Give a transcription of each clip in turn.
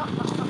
Ha ha ha!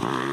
Mm-hmm.